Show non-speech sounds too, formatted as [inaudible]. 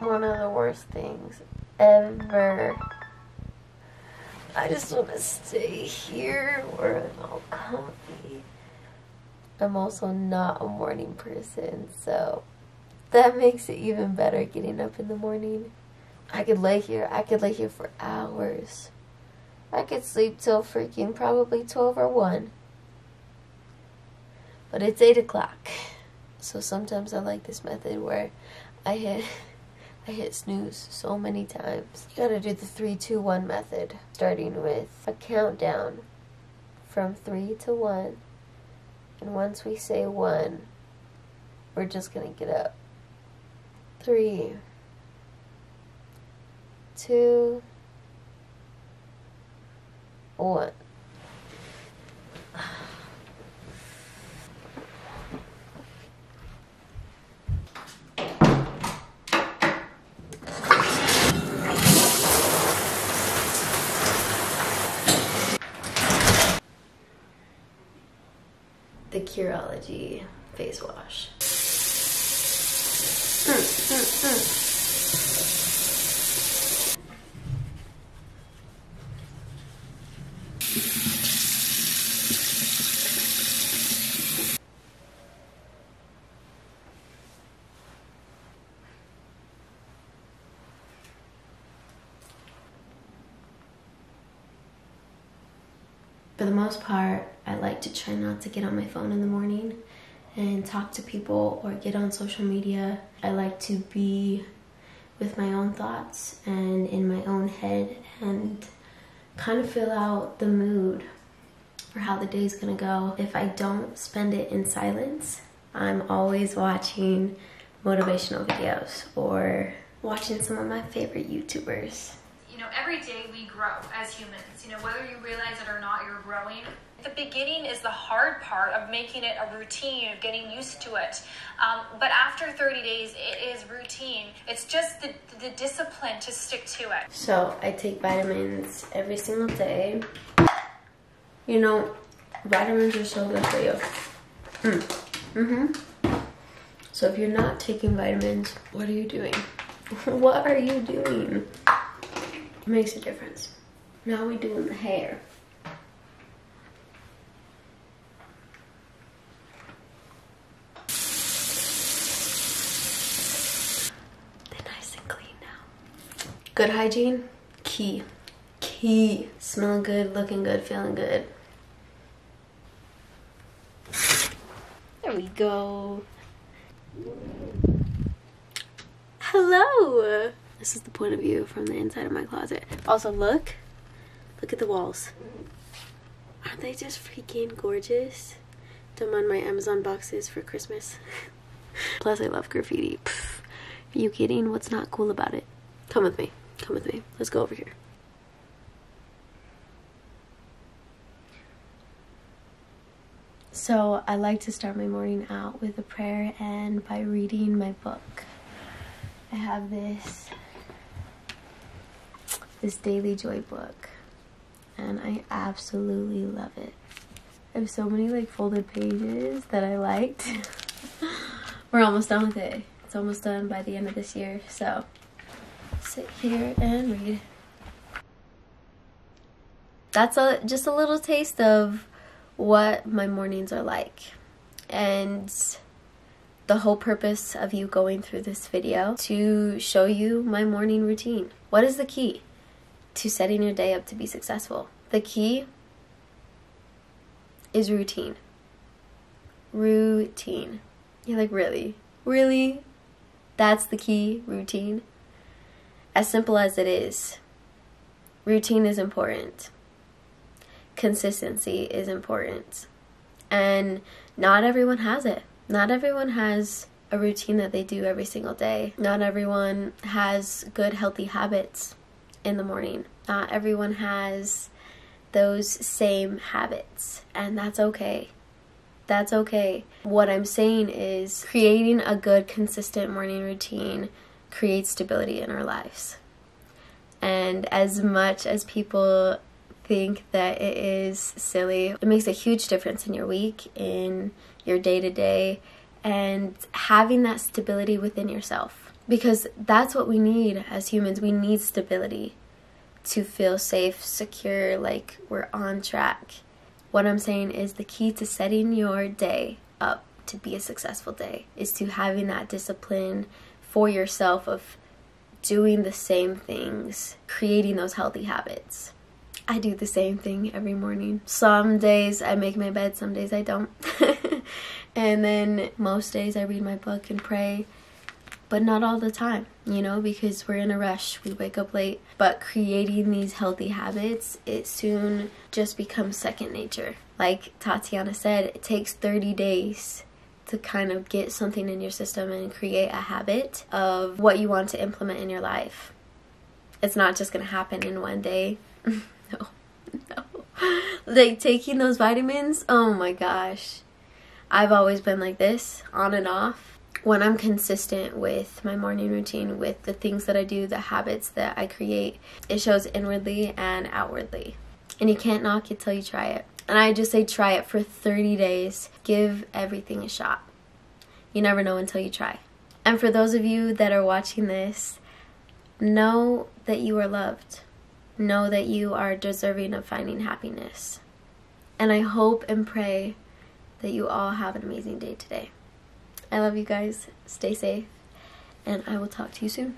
one of the worst things ever. I just want to stay here where I'm all comfy. I'm also not a morning person, so that makes it even better getting up in the morning. I could lay here, I could lay here for hours. I could sleep till freaking probably 12 or 1. But it's 8 o'clock. So sometimes I like this method where I hit [laughs] I hit snooze so many times. You gotta do the 3 2 1 method, starting with a countdown from 3 to 1. And once we say 1, we're just gonna get up. 3 2 1 the Curology face wash. Mm, mm, mm. For the most part, I like to try not to get on my phone in the morning and talk to people or get on social media. I like to be with my own thoughts and in my own head and kind of fill out the mood for how the day's gonna go. If I don't spend it in silence, I'm always watching motivational videos or watching some of my favorite YouTubers. You know, every day we grow as humans. You know, whether you realize it or not, you're growing. The beginning is the hard part of making it a routine, of getting used to it. Um, but after 30 days, it is routine. It's just the, the discipline to stick to it. So I take vitamins every single day. You know, vitamins are so good for you. Mm. Mm-hmm. So if you're not taking vitamins, what are you doing? [laughs] what are you doing? It makes a difference. Now we're doing the hair. They're nice and clean now. Good hygiene, key. Key. Smelling good, looking good, feeling good. There we go. Hello! This is the point of view from the inside of my closet. Also, look. Look at the walls. Aren't they just freaking gorgeous? Don't mind my Amazon boxes for Christmas. [laughs] Plus, I love graffiti. Are you kidding? What's not cool about it? Come with me. Come with me. Let's go over here. So, I like to start my morning out with a prayer and by reading my book. I have this this daily joy book and I absolutely love it. I have so many like folded pages that I liked. [laughs] We're almost done with it. It's almost done by the end of this year. So sit here and read. That's a just a little taste of what my mornings are like. And the whole purpose of you going through this video to show you my morning routine. What is the key to setting your day up to be successful? The key is routine. Routine. You're like, really? Really? That's the key? Routine? As simple as it is, routine is important. Consistency is important. And not everyone has it. Not everyone has a routine that they do every single day. Not everyone has good, healthy habits in the morning. Not everyone has those same habits, and that's okay. That's okay. What I'm saying is creating a good, consistent morning routine creates stability in our lives. And as much as people think that it is silly, it makes a huge difference in your week, in your day to day, and having that stability within yourself. Because that's what we need as humans. We need stability to feel safe, secure, like we're on track. What I'm saying is the key to setting your day up to be a successful day is to having that discipline for yourself of doing the same things, creating those healthy habits. I do the same thing every morning. Some days I make my bed, some days I don't. [laughs] and then most days I read my book and pray, but not all the time, you know, because we're in a rush. We wake up late. But creating these healthy habits, it soon just becomes second nature. Like Tatiana said, it takes 30 days to kind of get something in your system and create a habit of what you want to implement in your life. It's not just going to happen in one day. [laughs] no. No. Like taking those vitamins, oh my gosh. I've always been like this, on and off. When I'm consistent with my morning routine, with the things that I do, the habits that I create, it shows inwardly and outwardly. And you can't knock it till you try it. And I just say try it for 30 days. Give everything a shot. You never know until you try. And for those of you that are watching this, know that you are loved. Know that you are deserving of finding happiness. And I hope and pray that you all have an amazing day today. I love you guys. Stay safe. And I will talk to you soon.